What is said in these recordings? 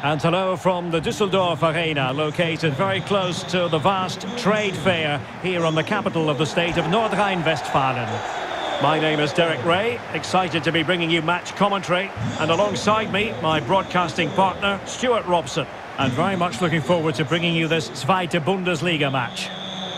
And hello from the Düsseldorf Arena, located very close to the vast trade fair here on the capital of the state of North Rhine-Westphalia. My name is Derek Ray, excited to be bringing you match commentary. And alongside me, my broadcasting partner, Stuart Robson. And very much looking forward to bringing you this Zweite Bundesliga match.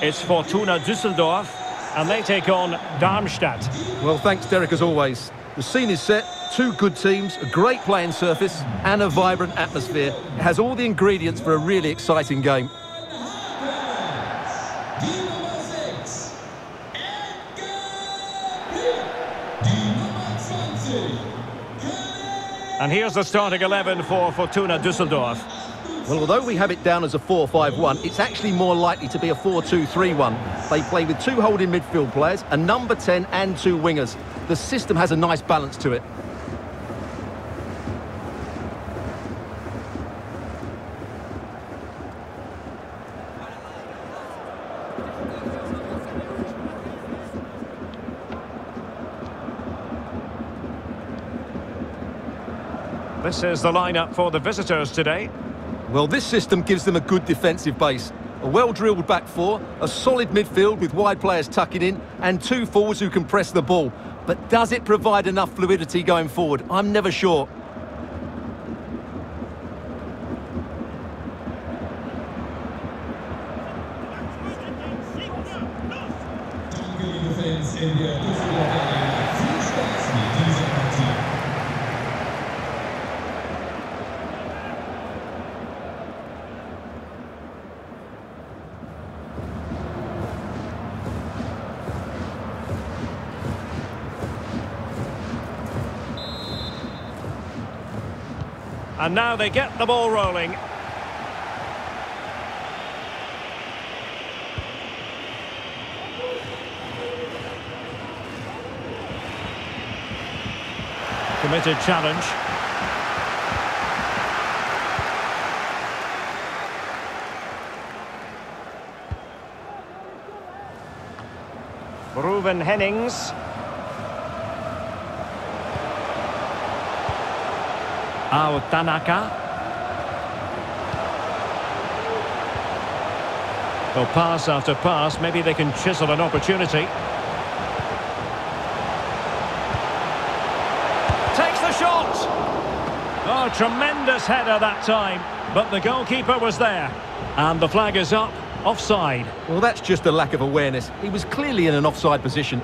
It's Fortuna Düsseldorf, and they take on Darmstadt. Well, thanks, Derek, as always. The scene is set, two good teams, a great playing surface, and a vibrant atmosphere. It has all the ingredients for a really exciting game. And here's the starting 11 for Fortuna Düsseldorf. Well, although we have it down as a 4-5-1, it's actually more likely to be a 4-2-3-1. They play with two holding midfield players, a number 10 and two wingers. The system has a nice balance to it. This is the lineup for the visitors today. Well, this system gives them a good defensive base. A well-drilled back four, a solid midfield with wide players tucking in, and two forwards who can press the ball. But does it provide enough fluidity going forward? I'm never sure. And now they get the ball rolling. Committed challenge. Rouwen Hennings. Ao Tanaka. Well, pass after pass, maybe they can chisel an opportunity. Takes the shot! Oh, tremendous header that time, but the goalkeeper was there. And the flag is up, offside. Well, that's just a lack of awareness. He was clearly in an offside position.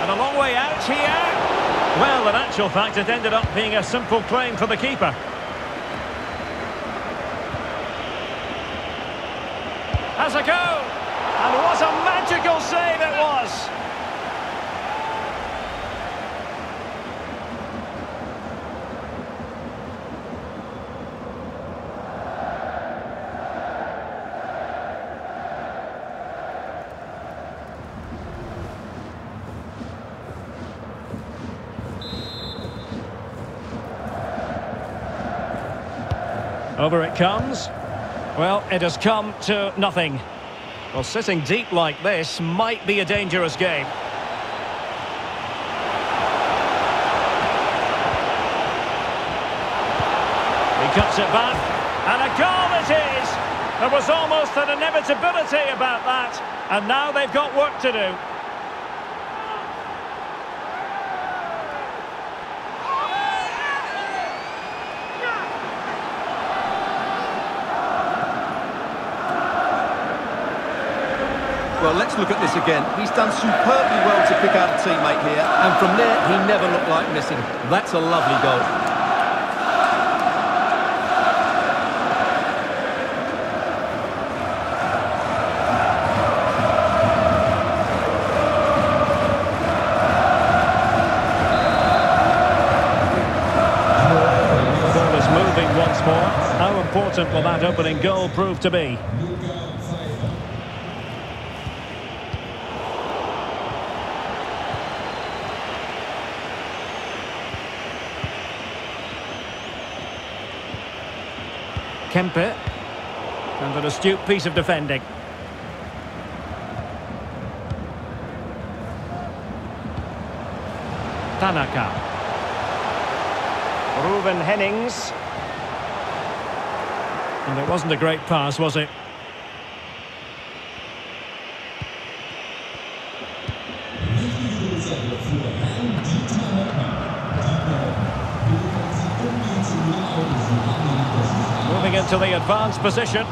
And a long way out here. Well, in actual fact, it ended up being a simple claim for the keeper. Has a go. And what a magical save it was. Over it comes. Well, it has come to nothing. Well, sitting deep like this might be a dangerous game. He cuts it back, and a goal it is! There was almost an inevitability about that, and now they've got work to do. Well, let's look at this again. He's done superbly well to pick out a teammate here, and from there, he never looked like missing. That's a lovely goal. How important will that opening goal prove to be? Kempe. And an astute piece of defending. Tanaka. Rouwen Hennings. And it wasn't a great pass, was it? Into the advanced position.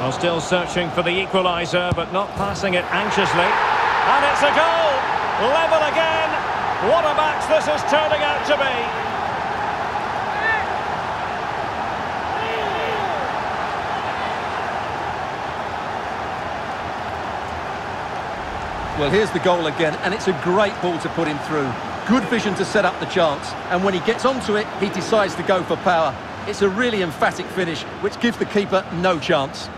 Well, still searching for the equaliser, but not passing it anxiously. And it's a goal! Level again! What a match this is turning out to be! Well, here's the goal again, and it's a great ball to put him through. Good vision to set up the chance, and when he gets onto it, he decides to go for power. It's a really emphatic finish, which gives the keeper no chance.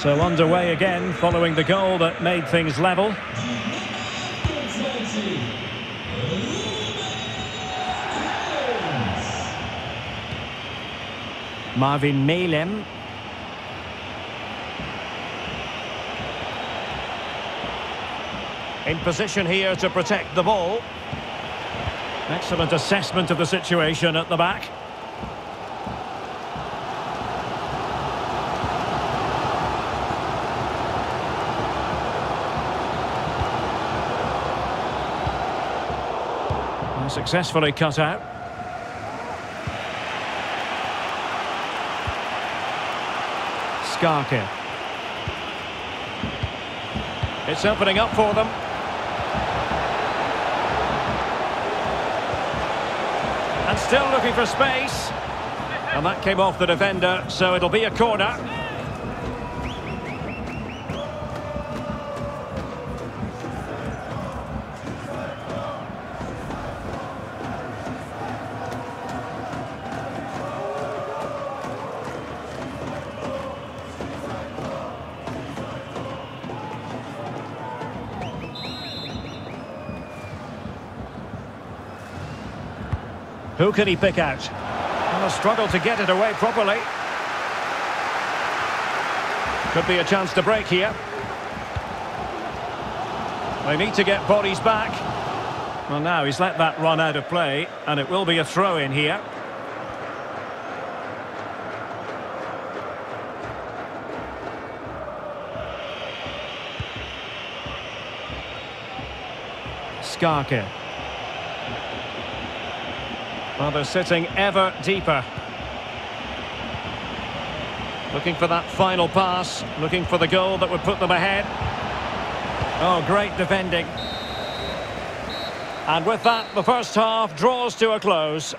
So underway again, following the goal that made things level. Marvin Mehlem. In position here to protect the ball. Excellent assessment of the situation at the back. Successfully cut out. Skarke. It's opening up for them. And still looking for space. And that came off the defender, so it'll be a corner. Who can he pick out? And a struggle to get it away properly. Could be a chance to break here. They need to get bodies back. Well, now he's let that run out of play, and it will be a throw-in here. Skarke. Well, they're sitting ever deeper. Looking for that final pass, looking for the goal that would put them ahead. Oh, great defending. And with that, the first half draws to a close.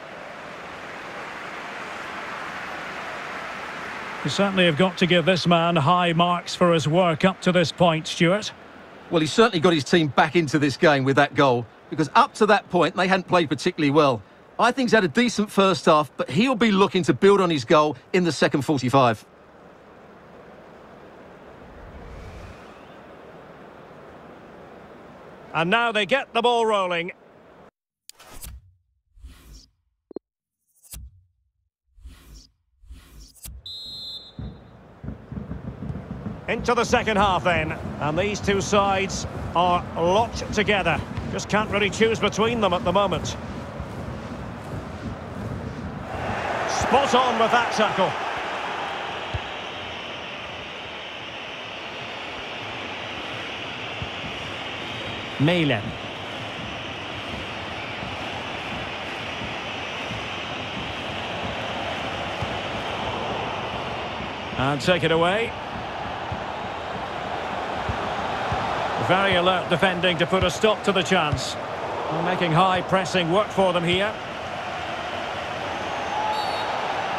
You certainly have got to give this man high marks for his work up to this point, Stuart. Well, he certainly got his team back into this game with that goal, because up to that point, they hadn't played particularly well. I think he's had a decent first half, but he'll be looking to build on his goal in the second 45. And now they get the ball rolling. Into the second half then. And these two sides are locked together. Just can't really choose between them at the moment. Spot on with that tackle. Mehlem. And take it away. Very alert defending to put a stop to the chance. Making high pressing work for them here.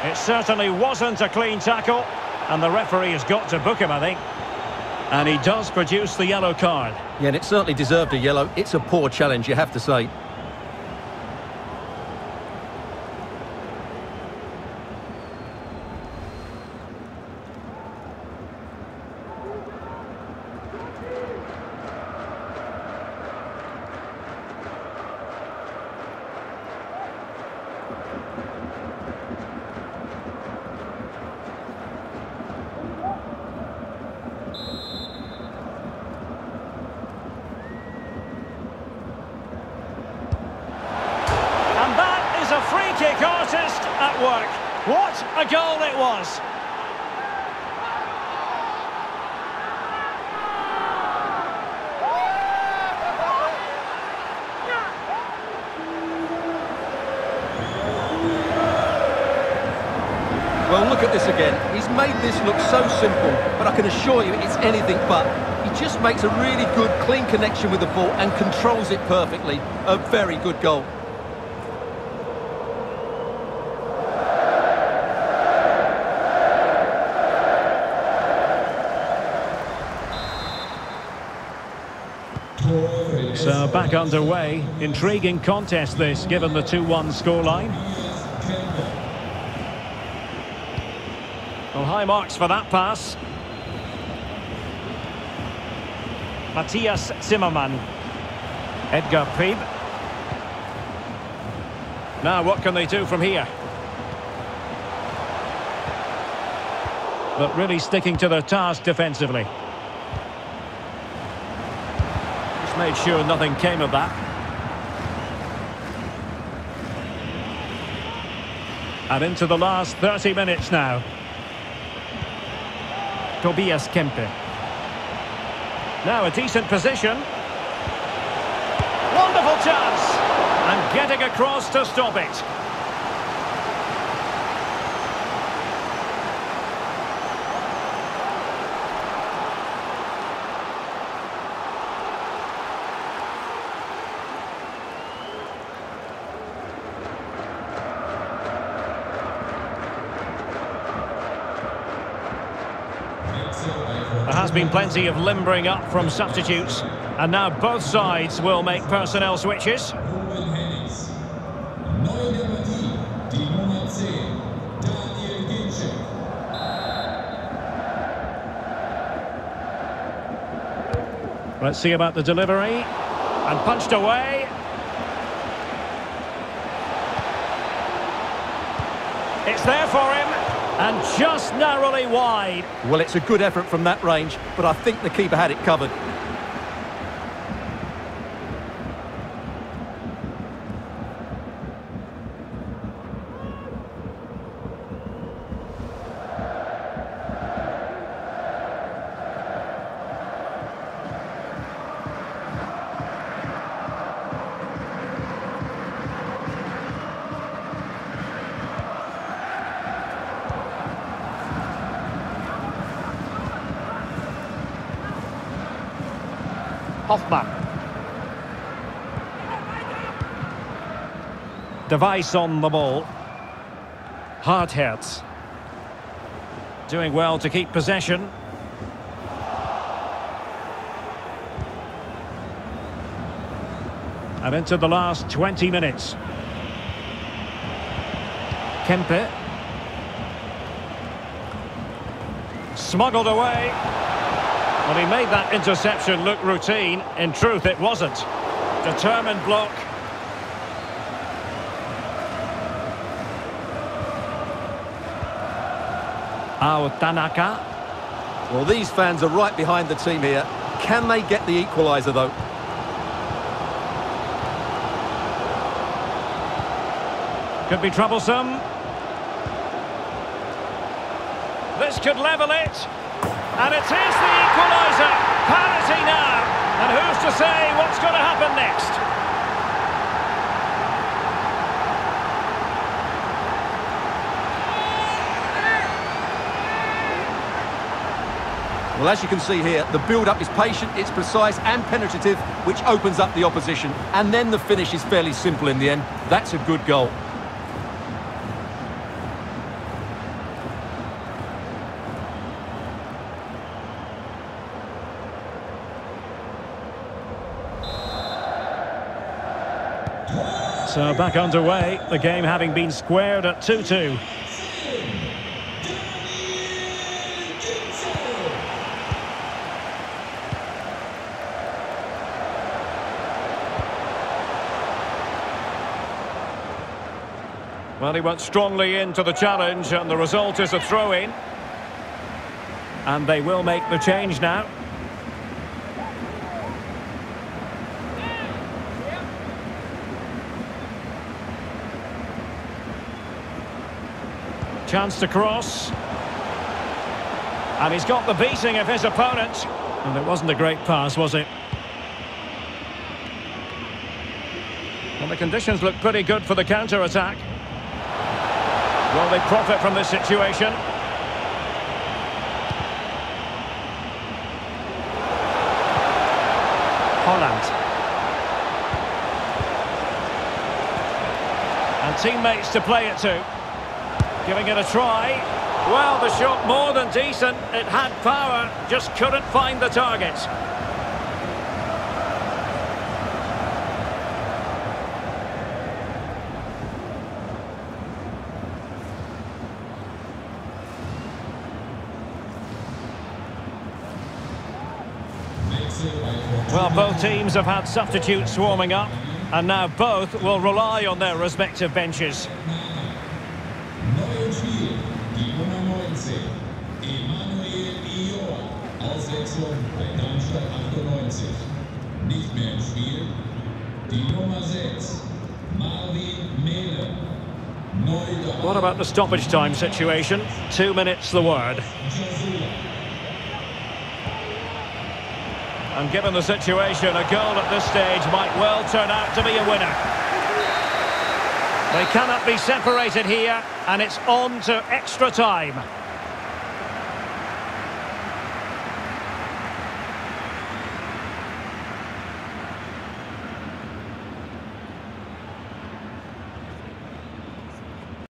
It certainly wasn't a clean tackle, and the referee has got to book him, I think. And he does produce the yellow card. Yeah, and it certainly deserved a yellow. It's a poor challenge, you have to say. And that is a free kick artist at work. What a goal it was! Well, look at this again. He's made this look so simple, but I can assure you it's anything but. He just makes a really good, clean connection with the ball and controls it perfectly. A very good goal. Back underway. Intriguing contest this, given the 2-1 scoreline. Well, high marks for that pass. Matthias Zimmermann. Edgar Prib. Now, what can they do from here? But really sticking to their task defensively. Just made sure nothing came of that. And into the last 30 minutes now. Tobias Kempe. Now a decent position. Wonderful chance! And getting across to stop it. There has been plenty of limbering up from substitutes, and now both sides will make personnel switches. Rouwen Hennings. Neu der Partie, die Nummer 10, Daniel Ginczek. Let's see about the delivery. And punched away. It's there for him. And just narrowly wide. Well, it's a good effort from that range, but I think the keeper had it covered. Device on the ball. Hard Hardherz. Doing well to keep possession. And into the last 20 minutes. Kempe. Smuggled away. Well, he made that interception look routine. In truth, it wasn't. Determined block. Ao Tanaka. Well, these fans are right behind the team here. Can they get the equaliser, though? Could be troublesome. This could level it. And it is the equaliser. Parity now. And who's to say what's going to happen next? Well, as you can see here, the build-up is patient, it's precise and penetrative, which opens up the opposition. And then the finish is fairly simple in the end. That's a good goal. So back underway, the game having been squared at 2-2. Well, he went strongly into the challenge, and the result is a throw-in. And they will make the change now. Chance to cross. And he's got the beating of his opponent. And it wasn't a great pass, was it? Well, the conditions look pretty good for the counter-attack. Will they profit from this situation? Holland. And teammates to play it to. Giving it a try. Well, the shot more than decent. It had power, just couldn't find the target. Well, both teams have had substitutes warming up, and now both will rely on their respective benches. Neues Spiel, die Nummer 19, Emmanuel Iyoha, Auswechslung bei Darmstadt 98. Nicht mehr im Spiel, die Nummer 6, Marvin Mehlem. What about the stoppage time situation? Two minutes the word. And given the situation, a goal at this stage might well turn out to be a winner. They cannot be separated here, and it's on to extra time.